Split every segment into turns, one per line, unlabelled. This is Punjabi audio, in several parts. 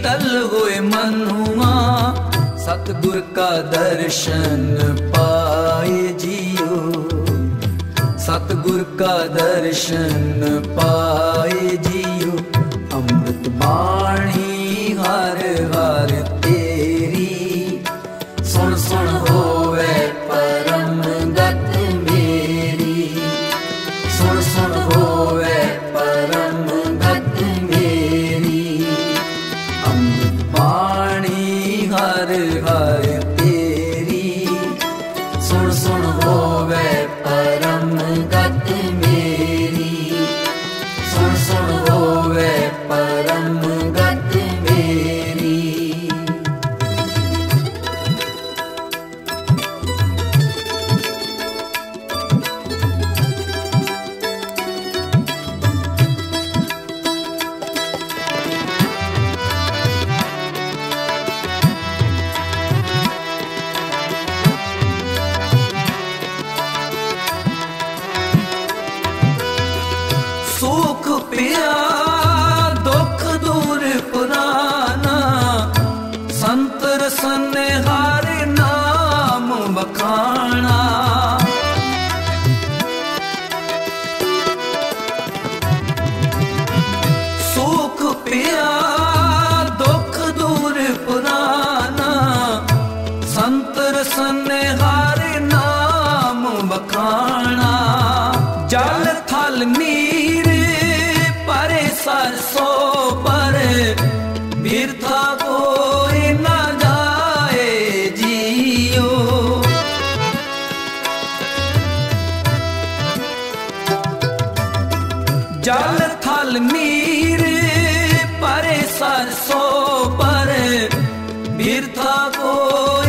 शीतल होए मनुआ सतगुर का दर्शन पाए जियो सतगुर का दर्शन पाए जियो ਜਾਣਾ। ਜਲ ਥਲ ਨੀਰ ਪਰੇ ਸਰਸੋ ਪਰੇ। ਬਿਰਥਾ ਜੀਓ। ਜਲ ਥਲ ਨੀਰ ਪਰੇ ਸਰਸੋ ਪਰੇ। ਬਿਰਥਾ ਕੋਈ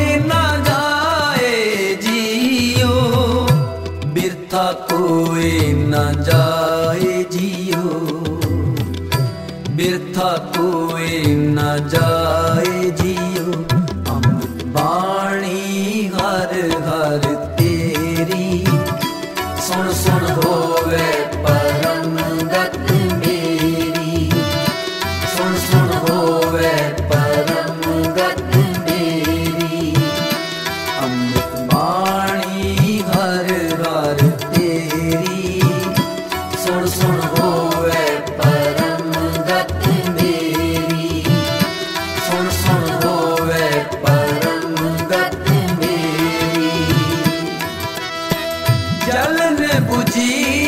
ਕੋਏ ਨਾ ਜਾਏ ਜੀਓ। ਬਿਰਥਾ ਕੋਏ ਨਾ ਜਾ deep.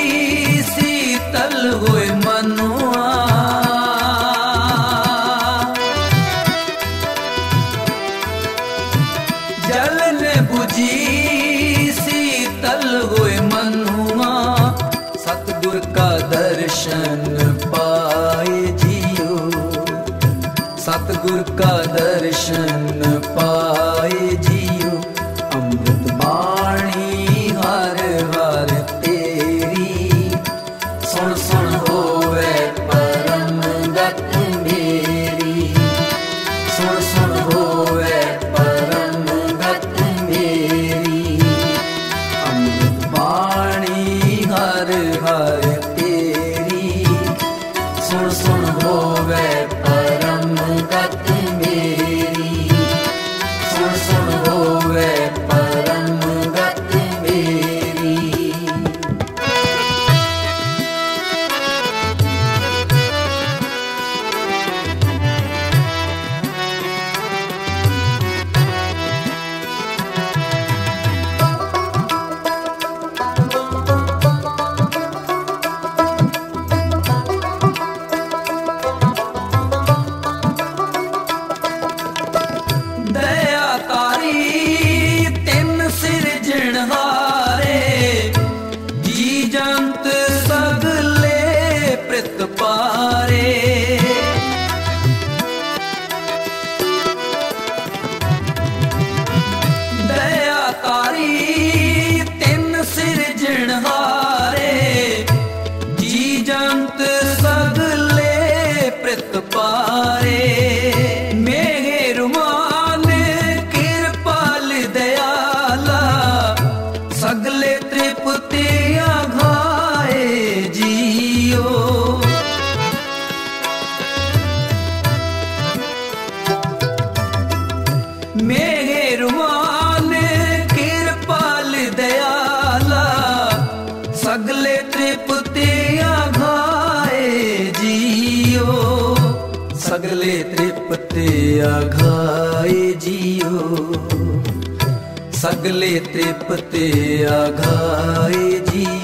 ਮੇਰੇ ਰੁਮਾਲ ਕਿਰਪਾਲ ਦਿਆਲਾ। ਸਗਲੇ ਤ੍ਰਿਪਤੇ ਆਘਾਏ ਜੀਓ। ਸਗਲੇ ਤ੍ਰਿਪਤੇ ਆਘਾਏ ਜੀਓ। ਸਗਲੇ ਤ੍ਰਿਪਤੇ ਆਘਾਏ ਜੀਓ।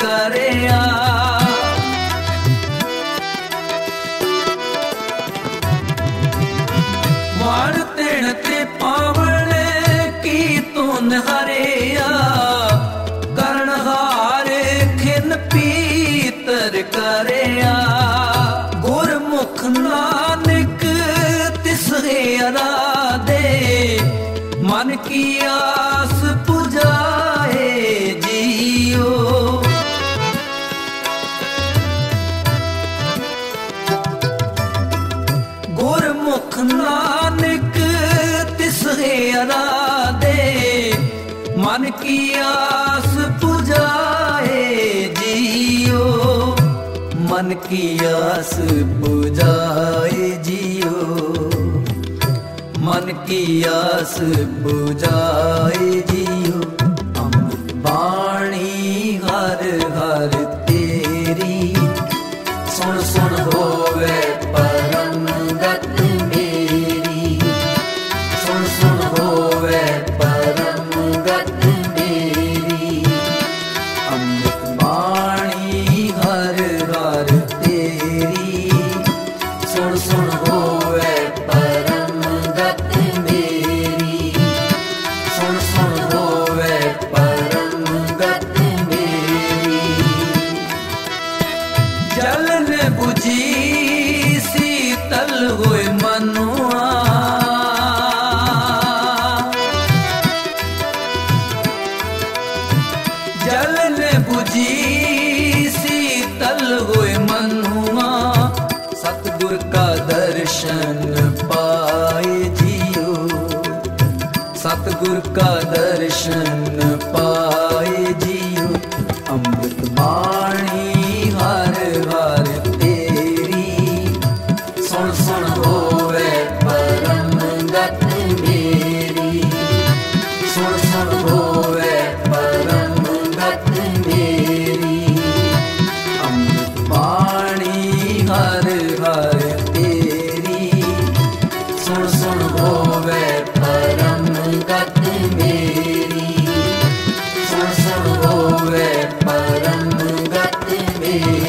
ਕਰਿਆ। ਵਾਰ ਤੇ ਪਾਵਣ ਕੀ ਤੂੰ ਨਹਰਿਆ ਕਰਨ ਹਾਰੇ ਕਰਿਆ। ਗੁਰਮੁਖ ਨਾਨਕ ਤਿਸਰੇ ਅਰਾਦੇ ਮਨ ਕੀਆ कियास बुझाए जियो मन की आस बुझाए जियो अमृत बाण ਸੁਣ ਸੁਣ ਹੋਵੇ ਪਰਮ ਗਤ ਮੇਰੀ। ਸੁਣ ਸੁਣ ਹੋਵੇ ਪਰਮ ਗਤ ਮੇਰੀ। ਅੰਮ੍ਰਿਤ ਬਾਣੀ ਹਰ ਹਰ ਤੇਰੀ। ਸੁਣ ਸੁਣ ਹੋਵੇ ਪਰਮ ਗਤ ਮੇਰੀ। ਸੁਣ ਸੁਣ ਹੋਵੇ ਪਰਮ ਗਤ ਮੇਰੀ।